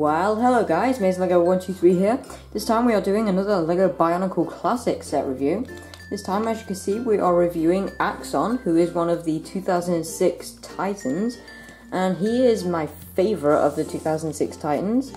Well, hello guys, Maze Lego 123 here. This time we are doing another LEGO Bionicle Classic set review. This time, as you can see, we are reviewing Axonn, who is one of the 2006 Titans, and he is my favourite of the 2006 Titans.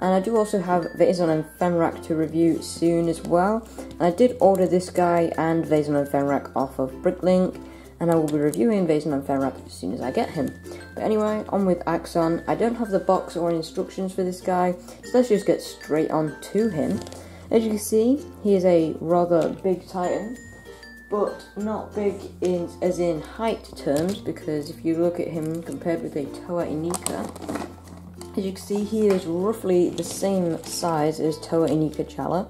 And I do also have Vezon and Fenrakk to review soon as well. And I did order this guy and Vezon and Fenrakk off of Bricklink, and I will be reviewing Vezon and Fenrakk as soon as I get him. But anyway, on with Axonn. I don't have the box or instructions for this guy, so let's just get straight on to him. As you can see, he is a rather big titan, but not big in as in height terms, because if you look at him compared with a Toa Inika, as you can see, he is roughly the same size as Toa Inika Chala.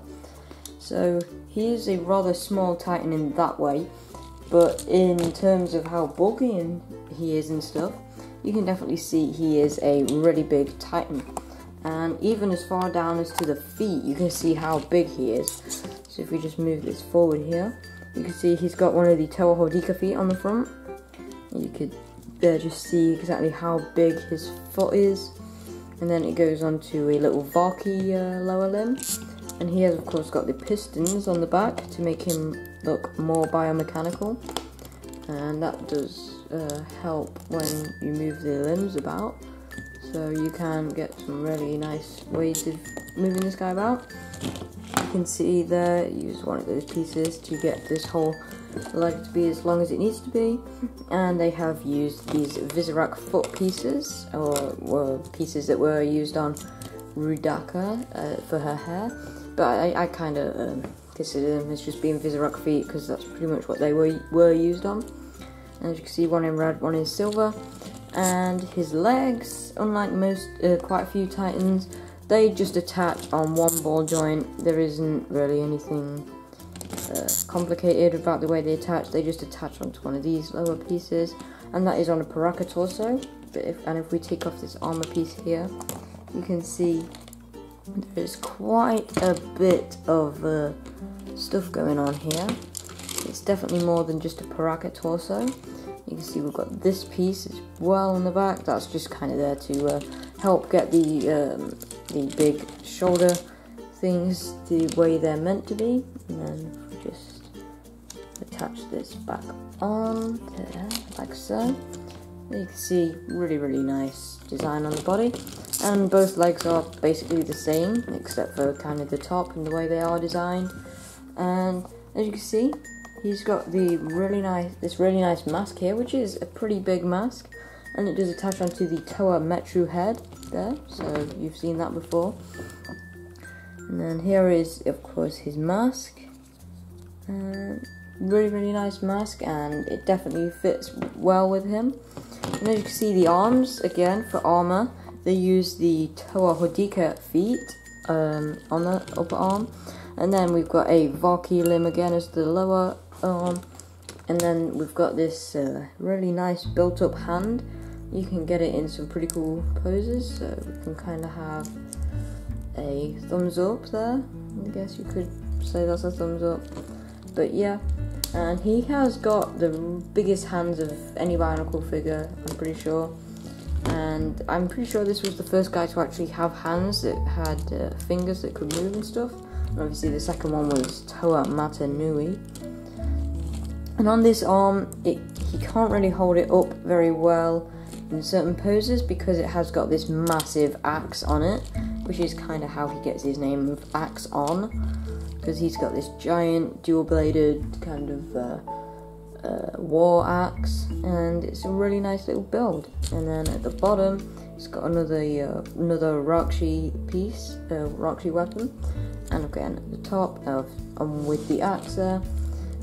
So he is a rather small titan in that way, but in terms of how bulky and he is and stuff, you can definitely see he is a really big titan. And even as far down as to the feet, you can see how big he is. So if we just move this forward here, you can see he's got one of the Toa Hordika feet on the front. You could uh, just see exactly how big his foot is. And then it goes on to a little Vahki uh, lower limb. And he has of course got the pistons on the back to make him look more biomechanical. And that does uh, help when you move the limbs about. So you can get some really nice ways of moving this guy about. You can see there, use one of those pieces to get this whole leg to be as long as it needs to be. And they have used these Visorak foot pieces, or pieces that were used on Roodaka uh, for her hair. But I, I kind of um, consider them as just being Visorak feet because that's pretty much what they were, were used on. And as you can see, one in red, one in silver. And his legs, unlike most, uh, quite a few Titans, they just attach on one ball joint. There isn't really anything uh, complicated about the way they attach. They just attach onto one of these lower pieces, and that is on a Piraka torso. But if, and if we take off this armor piece here, you can see there's quite a bit of uh, stuff going on here. It's definitely more than just a Piraka torso. You can see we've got this piece as well on the back. That's just kind of there to uh, help get the um, the big shoulder things the way they're meant to be. And then just attach this back on there, like so. You can see really, really nice design on the body. And both legs are basically the same, except for kind of the top and the way they are designed. And as you can see, he's got the really nice, this really nice mask here, which is a pretty big mask, and it does attach onto the Toa Metru head there, so you've seen that before. And then here is, of course, his mask. Uh, really, really nice mask, and it definitely fits well with him. And as you can see, the arms, again, for armor, they use the Toa Hordika feet um, on the upper arm. And then we've got a Vahki limb again as the lower arm. And then we've got this uh, really nice built up hand. You can get it in some pretty cool poses. So we can kind of have a thumbs up there. I guess you could say that's a thumbs up. But yeah, and he has got the biggest hands of any Bionicle figure, I'm pretty sure. And I'm pretty sure this was the first guy to actually have hands that had uh, fingers that could move and stuff. And obviously the second one was Toa Mata Nui. And on this arm, it, he can't really hold it up very well in certain poses because it has got this massive axe on it, which is kind of how he gets his name of Axe On, because he's got this giant dual-bladed kind of uh, uh, war axe, and it's a really nice little build. And then at the bottom, it's got another uh, another Rahkshi piece, uh, Rahkshi weapon, and again at the top of um, with the axe there.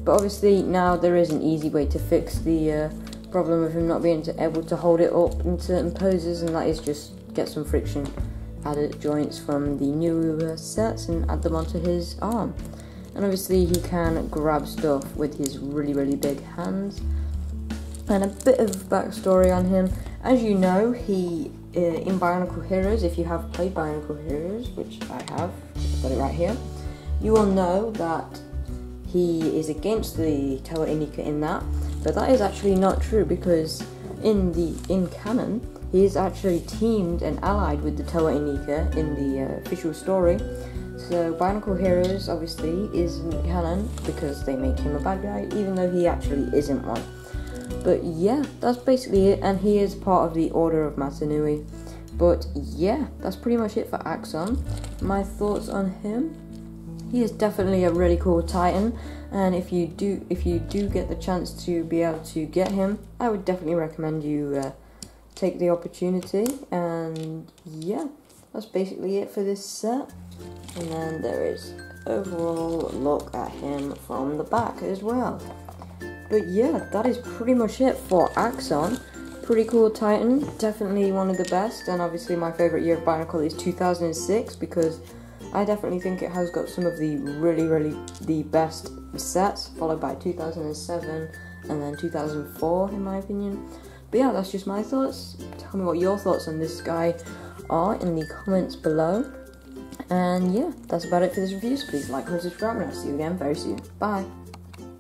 But obviously now there is an easy way to fix the uh, problem of him not being able to hold it up in certain poses, and that is just get some friction added joints from the new uh, sets and add them onto his arm. And obviously he can grab stuff with his really really big hands. And a bit of backstory on him. As you know, he uh, in Bionicle Heroes, if you have played Bionicle Heroes, which I have, I've got it right here, you will know that he is against the Toa Inika in that, but that is actually not true because in the in canon he is actually teamed and allied with the Toa Inika in the uh, official story. So Bionicle Heroes obviously is canon because they make him a bad guy, even though he actually isn't one. But yeah, that's basically it, and he is part of the Order of Mata Nui. But yeah, that's pretty much it for Axonn. My thoughts on him? He is definitely a really cool Titan, and if you do if you do get the chance to be able to get him, I would definitely recommend you uh, take the opportunity. And yeah, that's basically it for this set. And then there is overall look at him from the back as well. But yeah, that is pretty much it for Axonn. Pretty cool Titan, definitely one of the best, and obviously my favourite year of Bionicle is 2006 because I definitely think it has got some of the really, really the best sets, followed by 2007 and then 2004 in my opinion. But yeah, that's just my thoughts. Tell me what your thoughts on this guy are in the comments below. And yeah, that's about it for this review. So please like, comment, subscribe, and I'll see you again very soon. Bye.